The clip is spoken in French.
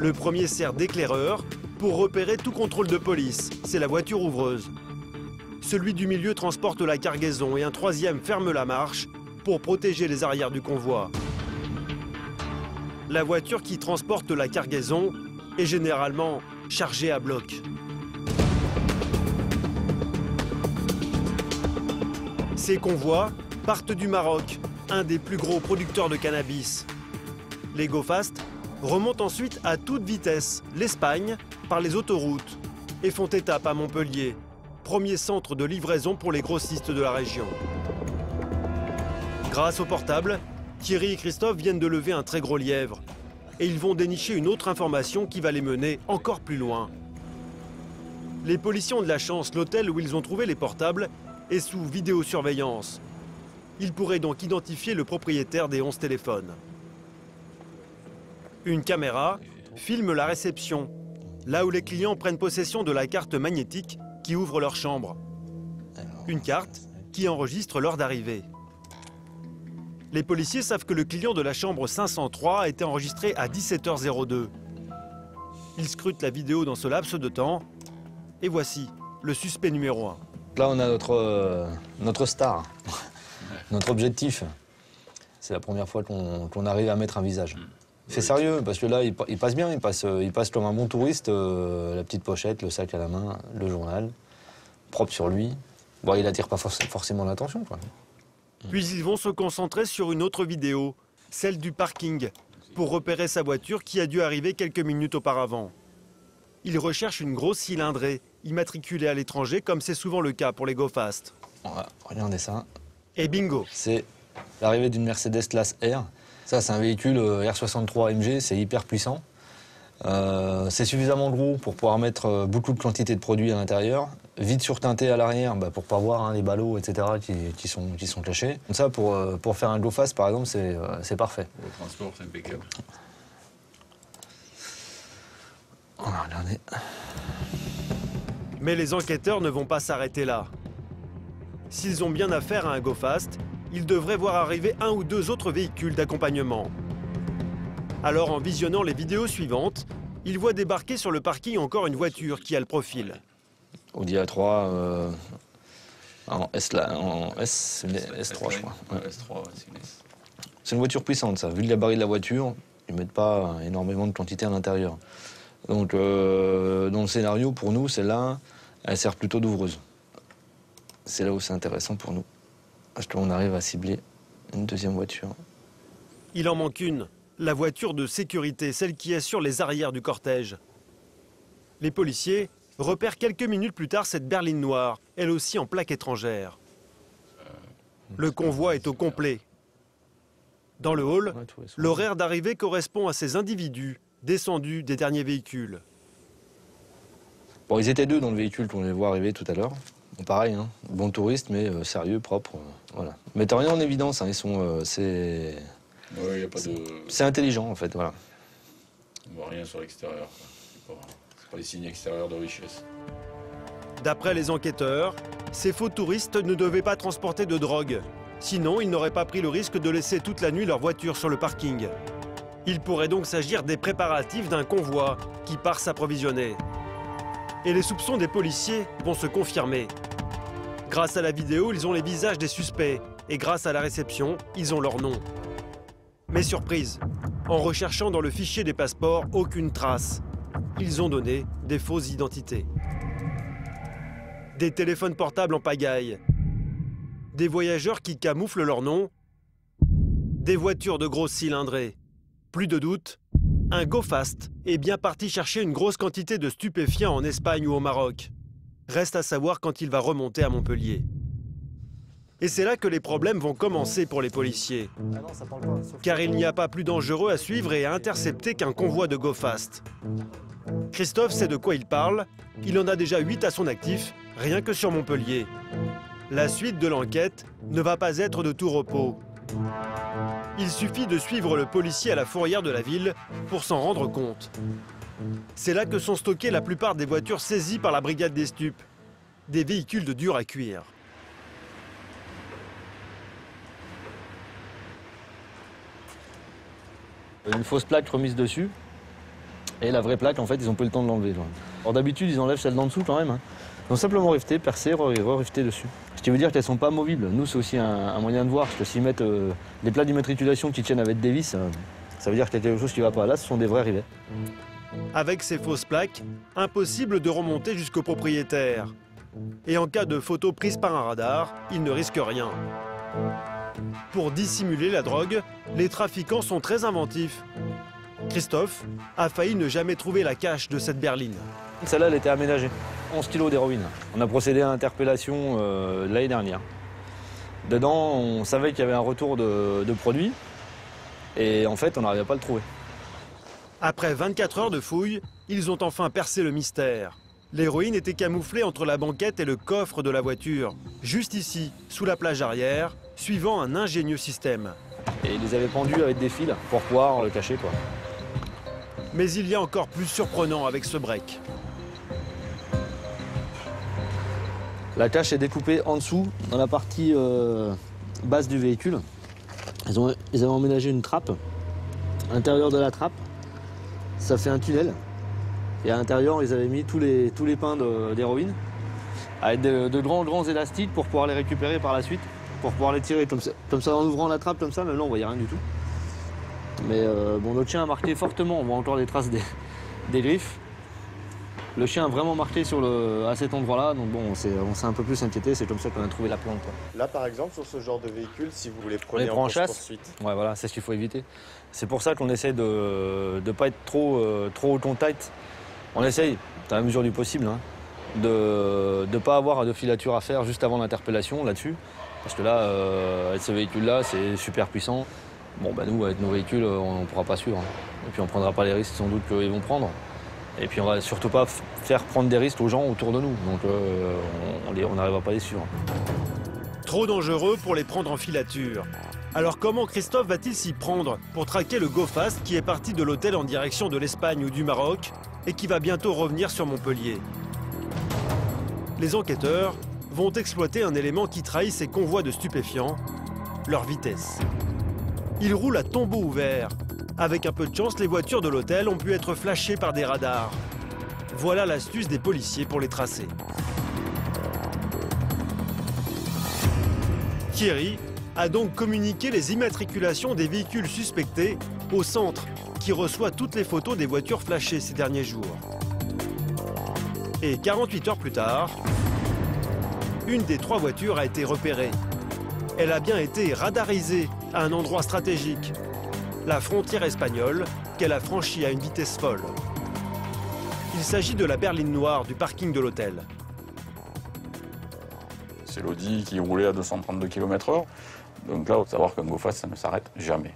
Le premier sert d'éclaireur pour repérer tout contrôle de police. C'est la voiture ouvreuse. Celui du milieu transporte la cargaison et un troisième ferme la marche pour protéger les arrières du convoi. La voiture qui transporte la cargaison est généralement chargée à bloc. Ces convois partent du Maroc, un des plus gros producteurs de cannabis. Les GoFast remontent ensuite à toute vitesse l'Espagne par les autoroutes et font étape à Montpellier, premier centre de livraison pour les grossistes de la région. Grâce au portable, Thierry et Christophe viennent de lever un très gros lièvre et ils vont dénicher une autre information qui va les mener encore plus loin. Les policiers ont de la chance, l'hôtel où ils ont trouvé les portables est sous vidéosurveillance. Ils pourraient donc identifier le propriétaire des 11 téléphones. Une caméra filme la réception, là où les clients prennent possession de la carte magnétique qui ouvre leur chambre. Une carte qui enregistre l'heure d'arrivée. Les policiers savent que le client de la chambre 503 a été enregistré à 17h02. Ils scrutent la vidéo dans ce laps de temps. Et voici le suspect numéro 1. Là, on a notre, euh, notre star, notre objectif. C'est la première fois qu'on arrive à mettre un visage. C'est sérieux, parce que là, il, passe bien, il passe, euh, il passe comme un bon touriste, euh, la petite pochette, le sac à la main, le journal, propre sur lui. Bon, il attire pas forcément l'attention. Puis ils vont se concentrer sur une autre vidéo, celle du parking, pour repérer sa voiture qui a dû arriver quelques minutes auparavant. Ils recherchent une grosse cylindrée, immatriculée à l'étranger, comme c'est souvent le cas pour les GoFast. regardez ça. Et bingo C'est l'arrivée d'une Mercedes classe R. Ça, c'est un véhicule euh, R63 MG, c'est hyper puissant. Euh, c'est suffisamment gros pour pouvoir mettre euh, beaucoup de quantité de produits à l'intérieur. Vite surteinté à l'arrière bah, pour pas voir hein, les ballots, etc. Qui, sont, qui sont cachés. ça, pour, pour faire un go fast, par exemple, c'est parfait. Pour le transport, c'est impeccable. Mais les enquêteurs ne vont pas s'arrêter là. S'ils ont bien affaire à un go fast, ils devraient voir arriver un ou deux autres véhicules d'accompagnement. Alors en visionnant les vidéos suivantes, il voit débarquer sur le parking encore une voiture qui a le profil. Audi A3 euh, en S, en S, S 3 je crois. c'est une voiture puissante ça. Vu le gabarit de la voiture, ils mettent pas énormément de quantité à l'intérieur. Donc euh, dans le scénario, pour nous, celle-là, elle sert plutôt d'ouvreuse. C'est là où c'est intéressant pour nous. Parce qu'on arrive à cibler une deuxième voiture. Il en manque une la voiture de sécurité, celle qui assure les arrières du cortège. Les policiers repèrent quelques minutes plus tard cette berline noire, elle aussi en plaque étrangère. Le convoi est au complet. Dans le hall, l'horaire d'arrivée correspond à ces individus descendus des derniers véhicules. Bon, ils étaient deux dans le véhicule qu'on les voit arriver tout à l'heure. Pareil, hein. bon touriste, mais euh, sérieux, propre. Euh, voilà. Mettez rien en évidence, hein. ils sont, euh, c'est c'est intelligent en fait, voilà. On voit rien sur l'extérieur. C'est pas des signes extérieurs de richesse. D'après les enquêteurs, ces faux touristes ne devaient pas transporter de drogue. Sinon, ils n'auraient pas pris le risque de laisser toute la nuit leur voiture sur le parking. Il pourrait donc s'agir des préparatifs d'un convoi qui part s'approvisionner. Et les soupçons des policiers vont se confirmer. Grâce à la vidéo, ils ont les visages des suspects. Et grâce à la réception, ils ont leur nom. Mais surprise, en recherchant dans le fichier des passeports aucune trace, ils ont donné des fausses identités. Des téléphones portables en pagaille, des voyageurs qui camouflent leur nom, des voitures de grosses cylindrées. Plus de doute, un go-fast est bien parti chercher une grosse quantité de stupéfiants en Espagne ou au Maroc. Reste à savoir quand il va remonter à Montpellier. Et c'est là que les problèmes vont commencer pour les policiers. Car il n'y a pas plus dangereux à suivre et à intercepter qu'un convoi de go fast. Christophe sait de quoi il parle. Il en a déjà 8 à son actif, rien que sur Montpellier. La suite de l'enquête ne va pas être de tout repos. Il suffit de suivre le policier à la fourrière de la ville pour s'en rendre compte. C'est là que sont stockées la plupart des voitures saisies par la brigade des stupes. Des véhicules de dur à cuire. Une fausse plaque remise dessus. Et la vraie plaque, en fait, ils ont pas eu le temps de l'enlever. Alors d'habitude, ils enlèvent celle d'en dessous quand même. hein. Ils ont simplement rifté, percé, re-rifté dessus. Ce qui veut dire qu'elles sont pas movibles. Nous, c'est aussi un, un moyen de voir. Parce que s'ils mettent euh, des plaques d'immatriculation qui tiennent avec des vis, euh, ça veut dire qu'il y a quelque chose qui va pas. Là, ce sont des vrais rivets. Avec ces fausses plaques, impossible de remonter jusqu'au propriétaire. Et en cas de photo prise par un radar, il ne risque rien. Pour dissimuler la drogue, les trafiquants sont très inventifs. Christophe a failli ne jamais trouver la cache de cette berline. Celle-là, elle était aménagée. 11 kilos d'héroïne. On a procédé à l'interpellation euh, l'année dernière. Dedans, on savait qu'il y avait un retour de, de produits. Et en fait, on n'arrivait pas à le trouver. Après 24 heures de fouilles, ils ont enfin percé le mystère. L'héroïne était camouflée entre la banquette et le coffre de la voiture, juste ici, sous la plage arrière, suivant un ingénieux système. Et ils les avaient pendus avec des fils pour pouvoir le cacher. Quoi. Mais il y a encore plus surprenant avec ce break. La cache est découpée en dessous, dans la partie euh, basse du véhicule. Ils, ont, ils avaient emménagé une trappe. À l'intérieur de la trappe, ça fait un tunnel. Et à l'intérieur, ils avaient mis tous les, pains d'héroïne, avec de, grands, grands élastiques pour pouvoir les récupérer par la suite, pour pouvoir les tirer comme ça. En ouvrant la trappe comme ça, même là, on voyait rien du tout. Mais euh, bon, notre chien a marqué fortement, on voit encore les traces des, des griffes. Le chien a vraiment marqué sur le, à cet endroit-là, donc bon, on s'est un peu plus inquiété, c'est comme ça qu'on a trouvé la plante. Là, par exemple, sur ce genre de véhicule, si vous les prenez en en chasse poursuite, Ouais, voilà, c'est ce qu'il faut éviter. C'est pour ça qu'on essaie de ne pas être trop, euh, trop au contact. On essaye, dans la mesure du possible, hein, de ne pas avoir de filature à faire juste avant l'interpellation là-dessus. Parce que là, euh, avec ce véhicule-là, c'est super puissant. Bon, bah nous, avec nos véhicules, on ne pourra pas suivre. hein. Et puis on ne prendra pas les risques sans doute qu'ils vont prendre. Et puis on va surtout pas faire prendre des risques aux gens autour de nous. Donc euh, on n'arrivera pas à les suivre. Trop dangereux pour les prendre en filature. Alors comment Christophe va-t-il s'y prendre pour traquer le Go Fast qui est parti de l'hôtel en direction de l'Espagne ou du Maroc et qui va bientôt revenir sur Montpellier? Les enquêteurs vont exploiter un élément qui trahit ces convois de stupéfiants, leur vitesse. Ils roulent à tombeau ouvert. Avec un peu de chance, les voitures de l'hôtel ont pu être flashées par des radars. Voilà l'astuce des policiers pour les tracer. Thierry a donc communiqué les immatriculations des véhicules suspectés au centre qui reçoit toutes les photos des voitures flashées ces derniers jours. Et 48 heures plus tard, une des trois voitures a été repérée. Elle a bien été radarisée à un endroit stratégique, la frontière espagnole qu'elle a franchie à une vitesse folle. Il s'agit de la berline noire du parking de l'hôtel. C'est l'Audi qui roulait à 232 km/h. Donc là, il faut savoir qu'un GoFast, ça ne s'arrête jamais.